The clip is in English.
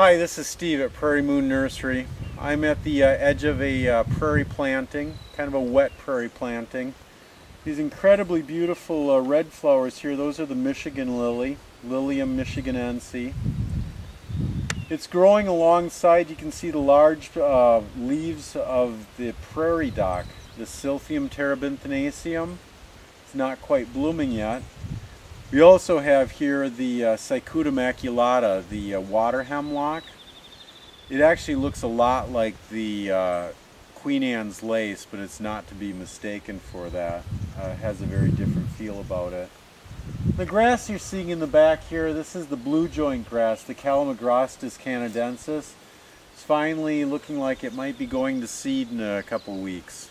Hi, this is Steve at Prairie Moon Nursery. I'm at the uh, edge of a uh, prairie planting, kind of a wet prairie planting. These incredibly beautiful uh, red flowers here, those are the Michigan lily, Lilium michiganense. It's growing alongside, you can see the large uh, leaves of the prairie dock, the Silphium terebinthinaceum. It's not quite blooming yet. We also have here the uh, Cicuta maculata, the uh, water hemlock. It actually looks a lot like the uh, Queen Anne's lace, but it's not to be mistaken for that. Uh, it has a very different feel about it. The grass you're seeing in the back here, this is the blue joint grass, the Calamagrostis canadensis. It's finally looking like it might be going to seed in a couple weeks.